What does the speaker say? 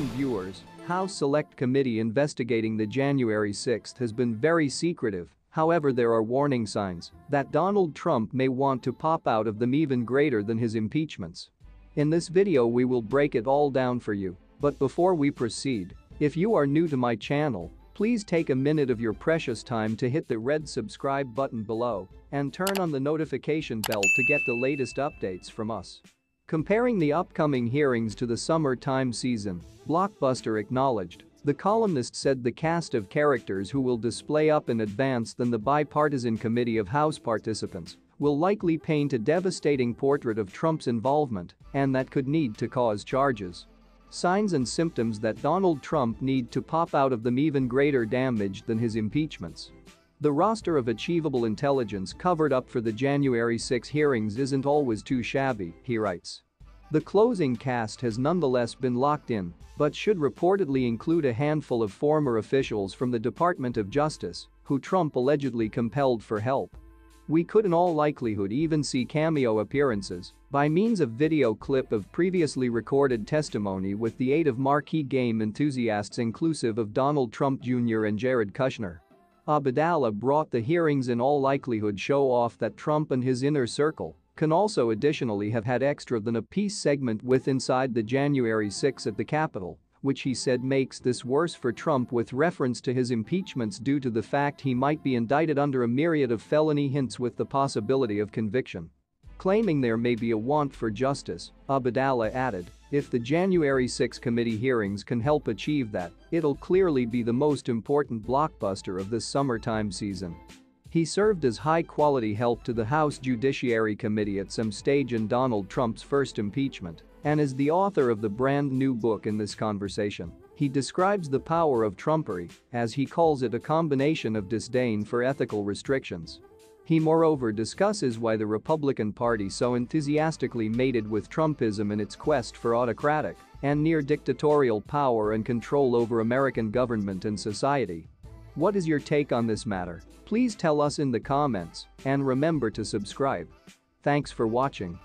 Welcome viewers, House Select Committee investigating the January 6 has been very secretive, however there are warning signs that Donald Trump may want to pop out of them even greater than his impeachments. In this video we will break it all down for you, but before we proceed, if you are new to my channel, please take a minute of your precious time to hit the red subscribe button below and turn on the notification bell to get the latest updates from us. Comparing the upcoming hearings to the summertime season, Blockbuster acknowledged the columnist said the cast of characters who will display up in advance than the bipartisan committee of House participants will likely paint a devastating portrait of Trump's involvement and that could need to cause charges. Signs and symptoms that Donald Trump need to pop out of them even greater damage than his impeachments. The roster of achievable intelligence covered up for the January 6 hearings isn't always too shabby, he writes. The closing cast has nonetheless been locked in, but should reportedly include a handful of former officials from the Department of Justice who Trump allegedly compelled for help. We could in all likelihood even see cameo appearances by means of video clip of previously recorded testimony with the aid of marquee game enthusiasts inclusive of Donald Trump Jr. and Jared Kushner. Abdallah brought the hearings in all likelihood show off that Trump and his inner circle can also additionally have had extra than a peace segment with inside the January 6 at the Capitol, which he said makes this worse for Trump with reference to his impeachments due to the fact he might be indicted under a myriad of felony hints with the possibility of conviction. Claiming there may be a want for justice, Abdallah added, if the January 6 committee hearings can help achieve that, it'll clearly be the most important blockbuster of this summertime season. He served as high-quality help to the House Judiciary Committee at some stage in Donald Trump's first impeachment and is the author of the brand new book in this conversation. He describes the power of Trumpery, as he calls it a combination of disdain for ethical restrictions he moreover discusses why the Republican Party so enthusiastically mated with Trumpism in its quest for autocratic and near-dictatorial power and control over American government and society. What is your take on this matter? Please tell us in the comments and remember to subscribe. Thanks for watching.